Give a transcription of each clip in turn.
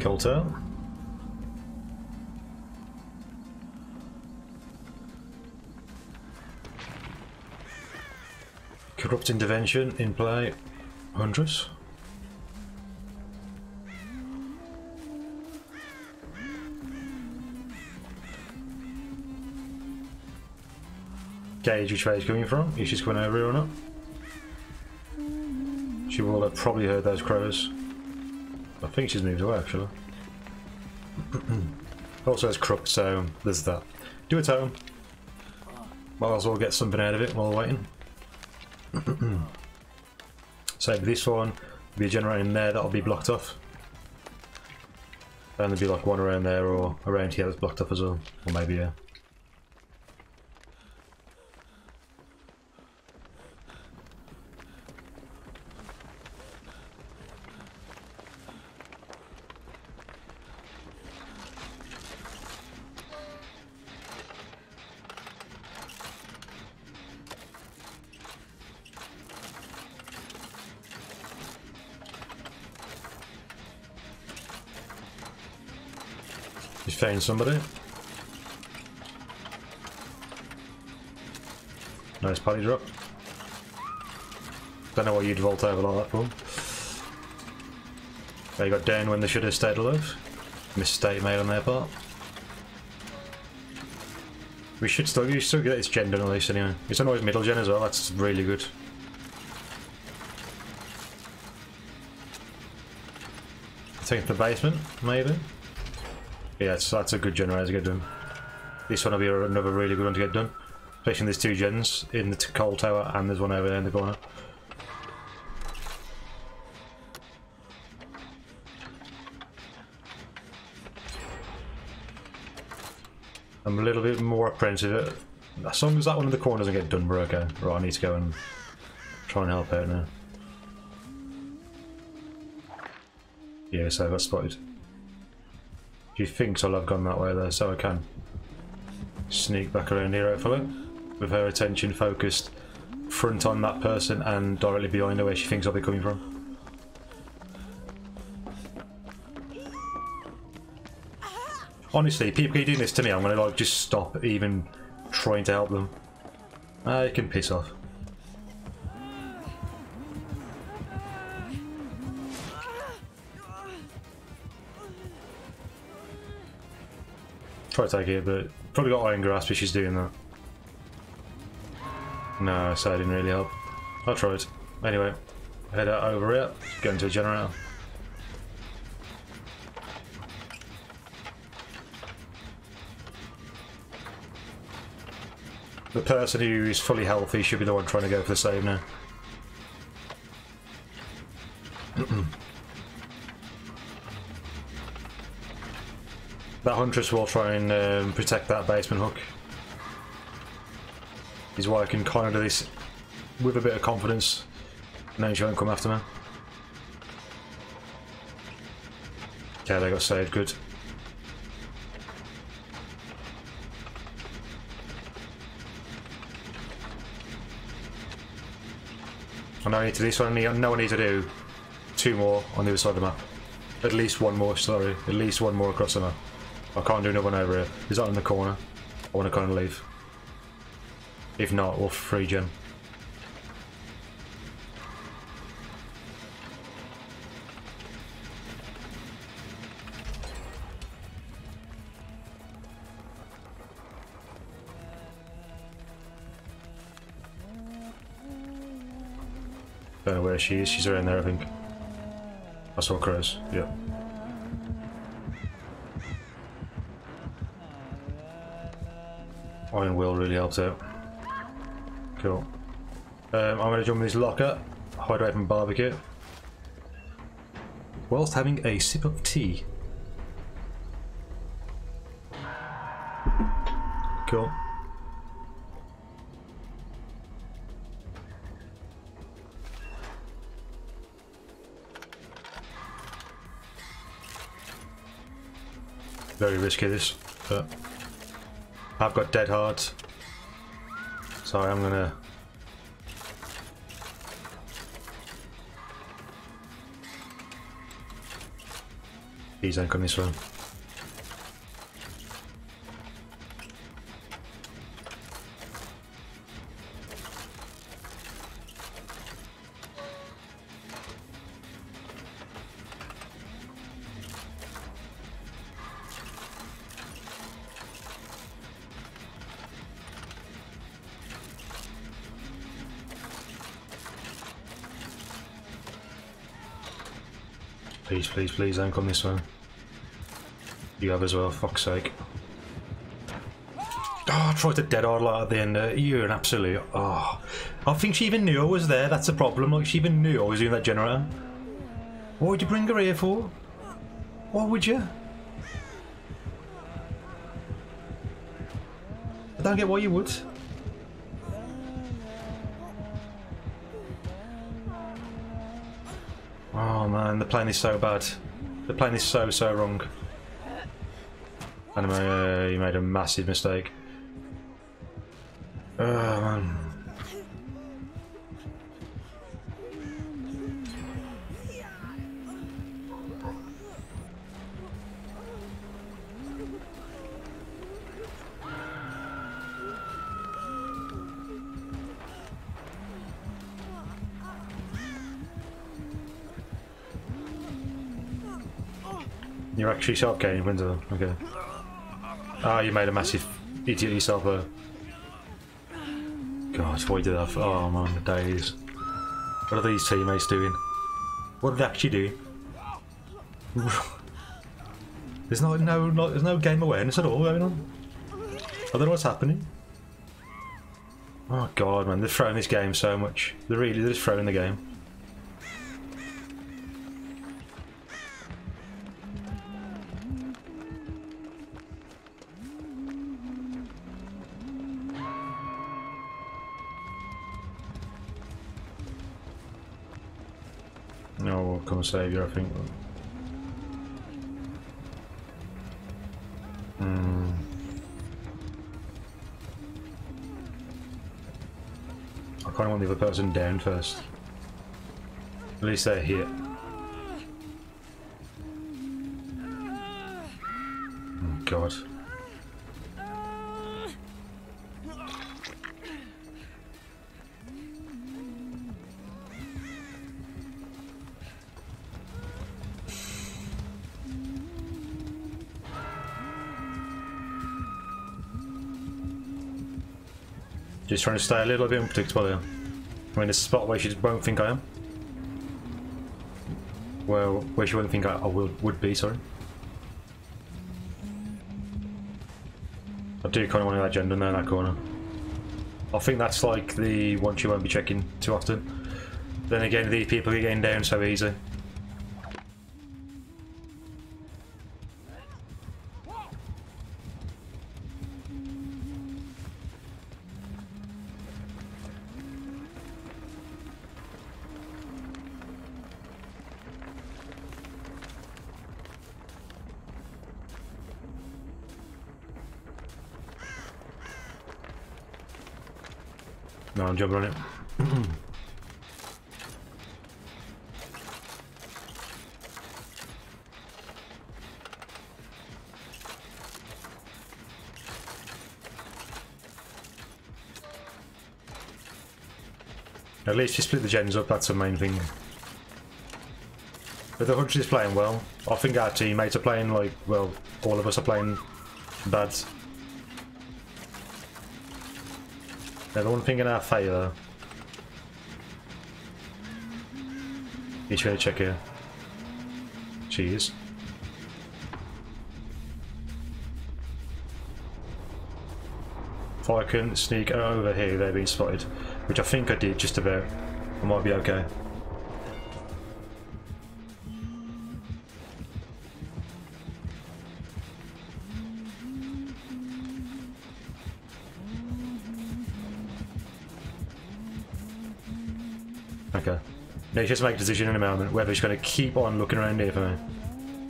Coal Tower. Corrupt intervention in play. Huntress. Gauge which way he's coming from, if she's coming over here or not. She will have probably heard those crows. I think she's moved away actually. also it's crooked, so there's that. Do a tome. Might as well get something out of it while waiting. so this one, be generating there that'll be blocked off. And there'll be like one around there or around here that's blocked off as well. Or maybe yeah. He's find somebody. Nice pallet drop. Don't know why you'd vault over like that for. They got down when they should have stayed alive. Mistake made on their part. We should still, you still get its gen done at least anyway. It's always middle gen as well, that's really good. Think the basement, maybe? Yeah, so that's a good generator to get done. This one will be another really good one to get done. Especially there's two gens in the coal tower and there's one over there in the corner. I'm a little bit more apprehensive. As long as that one in the corner doesn't get done, we're okay. Right, I need to go and try and help out now. Yeah, so I got spotted. She thinks I'll have gone that way there, so I can sneak back around here hopefully with her attention focused front on that person and directly behind her where she thinks I'll be coming from. Honestly, people keep doing this to me, I'm gonna like just stop even trying to help them. I can piss off. Try to take it, but probably got iron grasp if she's doing that. No, so I didn't really help. I tried. Anyway, head out over here, go into a generator. The person who is fully healthy should be the one trying to go for the save now. That Huntress will try and um, protect that basement hook. Is why I can kind of do this with a bit of confidence. Knowing she won't come after me. Okay, they got saved, good. I know I need to do this one, I know I need to do two more on the other side of the map. At least one more, sorry. At least one more across the map. I can't do another one over here. Is that in the corner? I want to kind of leave. If not, we'll free gen. Don't know where she is. She's around there, I think. I saw crows. Yeah. Iron Will really helps out. Cool. Um, I'm going to jump in this locker, hide away from barbecue, whilst having a sip of tea. Cool. Very risky this, but I've got dead hard. So I'm gonna Please don't come this way. Please, please, please don't come this way. You have as well, fuck's sake. Oh, I tried to dead hard like at the end. Uh, you're an absolute. Oh, I think she even knew I was there. That's the problem. Like she even knew I was doing that generator. What would you bring her here for? Why would you? I don't get why you would. Oh man, the plane is so bad. The plane is so, so wrong. Anime, uh, you made a massive mistake. Oh man. You're actually sharp game, Windsor. Okay. Ah, you made a massive idiot yourself there. God, why did that? Oh man, days. What are these teammates doing? What did they actually do? there's no, no, no, there's no game awareness at all going on. I don't know what's happening. Oh god, man, they're throwing this game so much. They're really, they're just throwing the game. No, we'll come savior, I think. Hmm. I kind of want the other person down first. At least they're here. Oh, God. Just trying to stay a little bit unpredictable here. I'm in a spot where she won't think I am. Well, where she won't think I, I will, would be, sorry. I do kind of want that agenda there in that corner. I think that's like the one she won't be checking too often. Then again, these people are getting down so easy. No, I'm jumping on it. At least you split the gens up, that's the main thing. But the Hunter is playing well. I think our teammates are playing like, well, all of us are playing bad. They're the one thing in our favour. Trying to check here? Cheese. If I can sneak over here, they've been spotted. Which I think I did just about. I might be. Okay. You just make a decision in a moment whether she's going to keep on looking around here for me.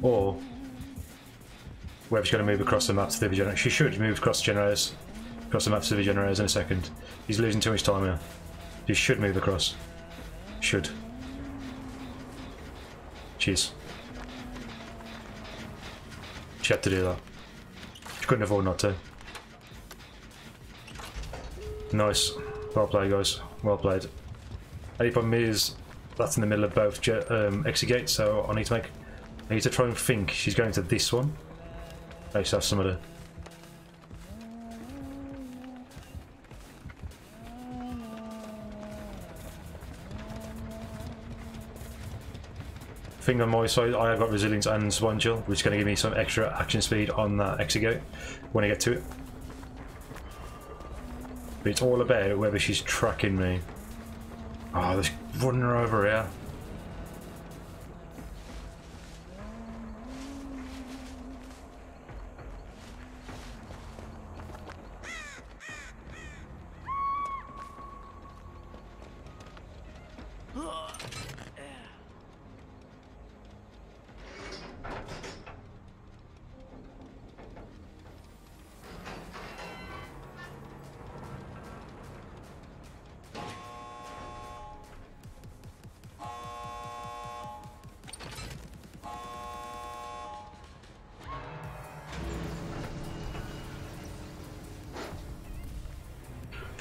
Or whether she's going to move across the map to the generators. She should move across the generators. Across the map to the generators in a second. He's losing too much time here. He should move across. Should. Cheers. She had to do that. She couldn't afford not to. Nice. Well played, guys. Well played. Only problem is that's in the middle of both um, so I need to make. I need to try and think she's going to this one. I used to have some of the. Thing on my side, I have got resilience and Spine Chill, which is going to give me some extra action speed on that exit gate when I get to it. But it's all about whether she's tracking me. Oh, there's running over here.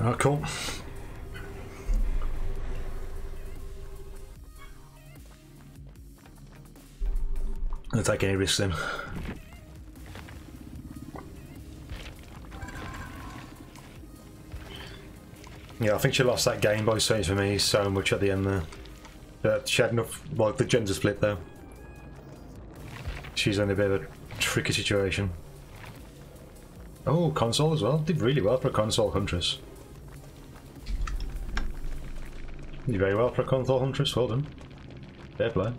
Oh, cool. Don't take any risks then. Yeah, I think she lost that game by saying for me so much at the end there. But she had enough, like the gender split though. She's in a bit of a tricky situation. Oh, console as well. Did really well for a console huntress. Did very well for a console huntress, well done. Fair play.